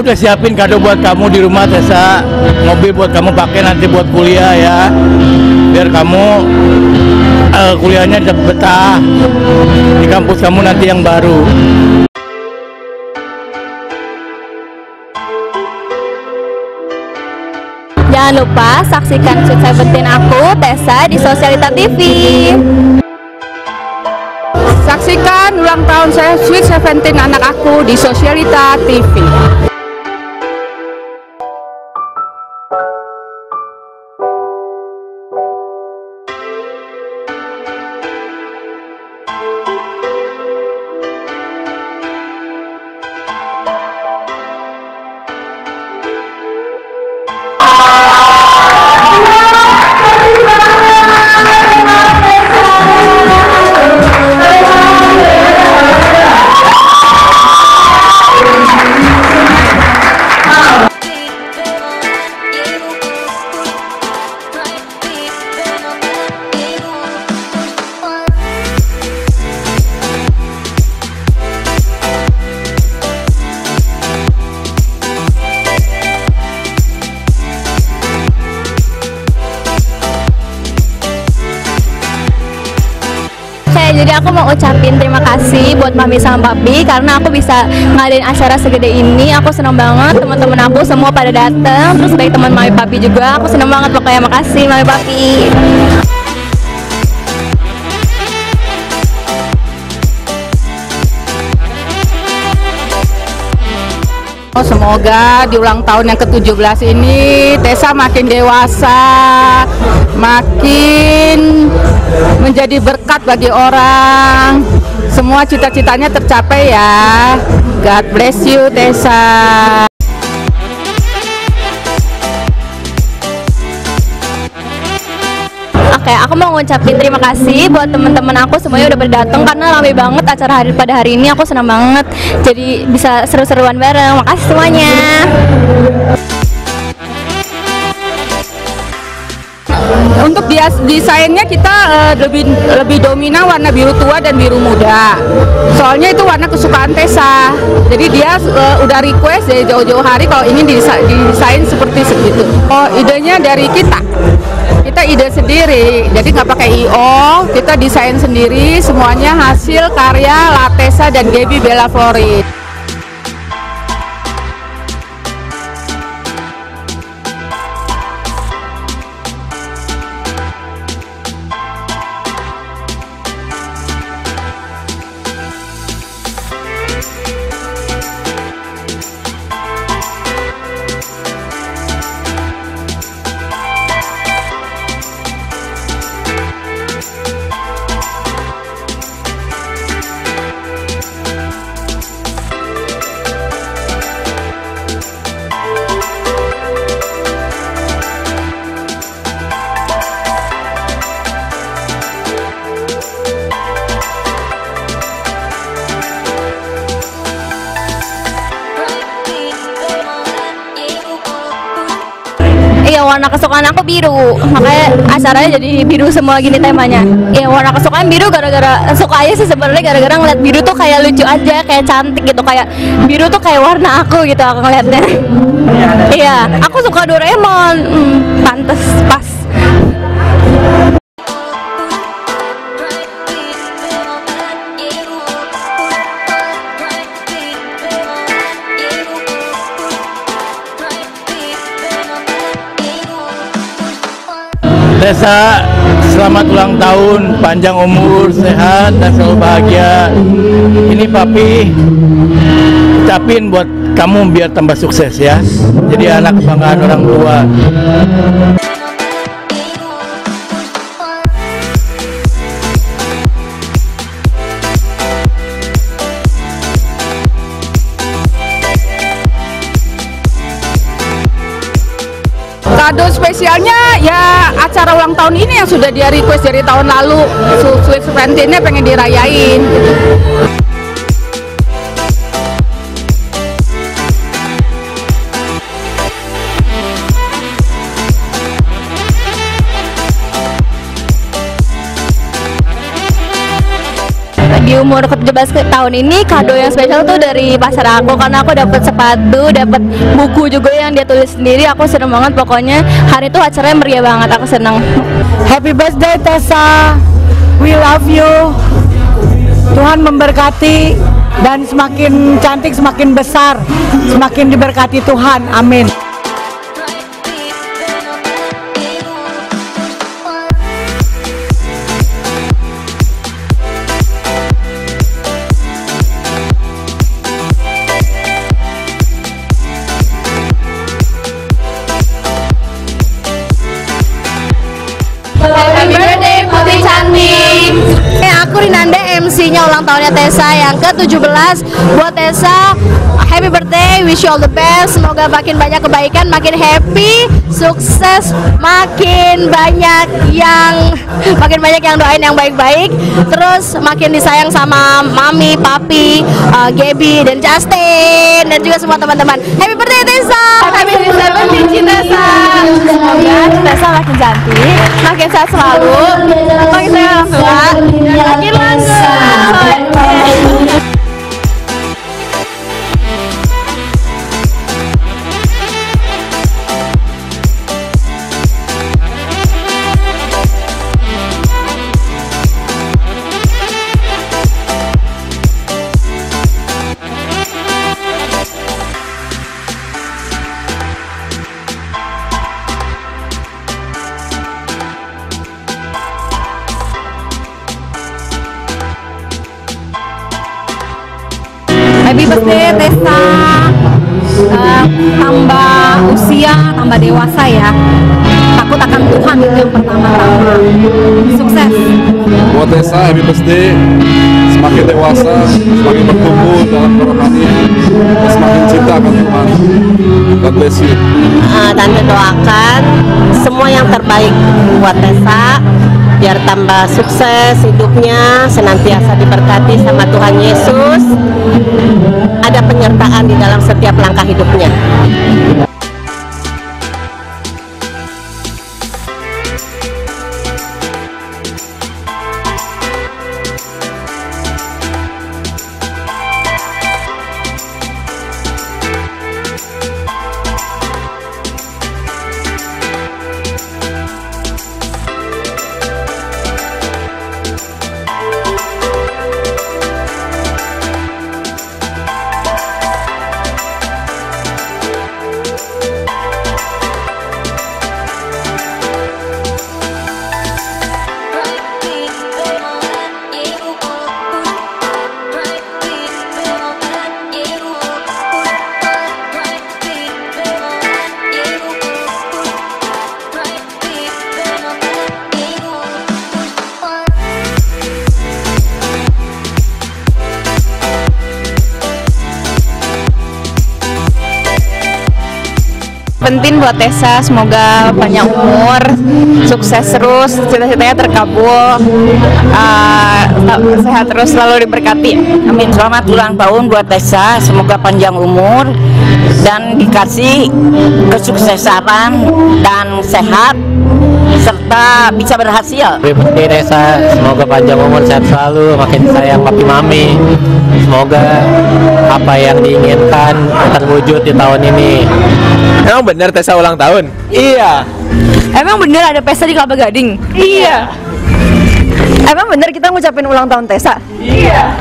Aku udah siapin kado buat kamu di rumah Tessa Mobil buat kamu pakai nanti buat kuliah ya Biar kamu eh, kuliahnya cepet betah Di kampus kamu nanti yang baru Jangan lupa saksikan Sweet Seventeen aku, Tessa, di Sosialita TV. Saksikan ulang tahun saya Sweet Seventeen anak aku di Sosialita TV. Jadi aku mau ucapin terima kasih buat mami sama papi karena aku bisa ngadain acara segede ini. Aku senang banget teman-teman aku semua pada datang. Terus baik teman mami papi juga. Aku senang banget pokoknya makasih mami papi. Oh, semoga di ulang tahun yang ke-17 ini Tessa makin dewasa, makin menjadi berkat bagi orang. Semua cita-citanya tercapai ya. God bless you Tessa. Oke, aku mau ngucapin terima kasih buat teman-teman aku semuanya udah berdatang karena ramai banget acara hari pada hari ini. Aku senang banget jadi bisa seru-seruan bareng. Makasih semuanya. Untuk desainnya kita eh, lebih lebih dominan warna biru tua dan biru muda. Soalnya itu warna kesukaan Tessa. Jadi dia eh, udah request dari jauh-jauh hari kalau ingin disa- didesain seperti segitu. Oh, idenya dari kita. Kita ide sendiri, jadi nggak pakai IO, kita desain sendiri, semuanya hasil karya Latesa dan Gaby Bella Florid. Warna kesukaan aku biru. Makanya acaranya jadi biru semua gini temanya. Iya warna kesukaan biru gara-gara suka aja sih sebenarnya gara-gara ngeliat biru tuh kayak lucu aja kayak cantik gitu. Kayak biru tuh kayak warna aku gitu aku ngeliatnya. Iya. Aku suka Doraemon hmm, pantes pas Tessa, selamat ulang tahun, panjang umur, sehat, dan selalu bahagia. Ini papi ucapin buat kamu biar tambah sukses ya. Jadi anak kebanggaan orang tua. Kado spesialnya ya acara ulang tahun ini yang sudah dia request dari tahun lalu. Sweet Seventeen-nya pengen dirayain. gitu. Di umur ke-17 ke- tahun ini kado yang spesial tuh dari pasar aku karena aku dapat sepatu, dapat buku juga yang dia tulis sendiri. Aku seneng banget pokoknya hari itu acaranya meriah banget. Aku seneng. Happy birthday Tessa. We love you. Tuhan memberkati dan semakin cantik, semakin besar, semakin diberkati Tuhan. Amin. Rinanda MC-nya ulang tahunnya Tessa yang ke-17 buat Tessa. Happy birthday, wish you all the best. Semoga makin banyak kebaikan, makin happy, sukses, makin banyak yang makin banyak yang doain yang baik-baik. Terus makin disayang sama mami, papi, uh, Gaby dan Justin dan juga semua teman-teman. Happy birthday Tessa. Happy birthday Tessa. Semoga Tessa makin cantik, makin sehat selalu, makin sayang orang tua, makin langgeng. Happy usia, tambah dewasa ya. Takut akan Tuhan itu yang pertama-tama. Sukses. Buat Tessa, happy birthday Semakin dewasa, semakin bertumbuh dalam kerohani dan Semakin cinta akan Tuhan God bless you Eh, Tante doakan semua yang terbaik buat Tessa biar tambah sukses hidupnya senantiasa diberkati sama Tuhan Yesus ada penyertaan di dalam setiap langkah hidupnya Penting buat Tessa, semoga panjang umur, sukses terus, cita-citanya terkabul, eh, sehat terus, selalu diberkati. Amin. Selamat ulang tahun buat Tessa. Semoga panjang umur dan dikasih kesuksesan dan sehat serta bisa berhasil Happy birthday Desa, semoga panjang umur sehat selalu, makin sayang papi mami. Semoga apa yang diinginkan terwujud di tahun ini. Emang benar Tessa ulang tahun? Iya. Emang bener ada pesta di Kelapa Gading? Iya. Emang bener kita ngucapin ulang tahun Tessa? Iya.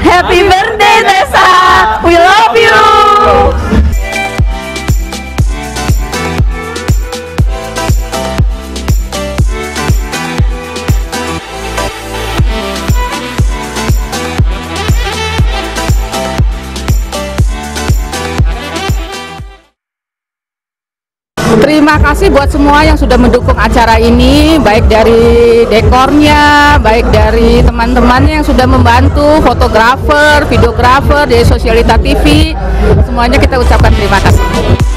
Happy birthday Tessa, Terima kasih buat semua yang sudah mendukung acara ini, baik dari dekornya, baik dari teman-temannya yang sudah membantu, fotografer, videografer, dari Sosialita TV, semuanya kita ucapkan terima kasih.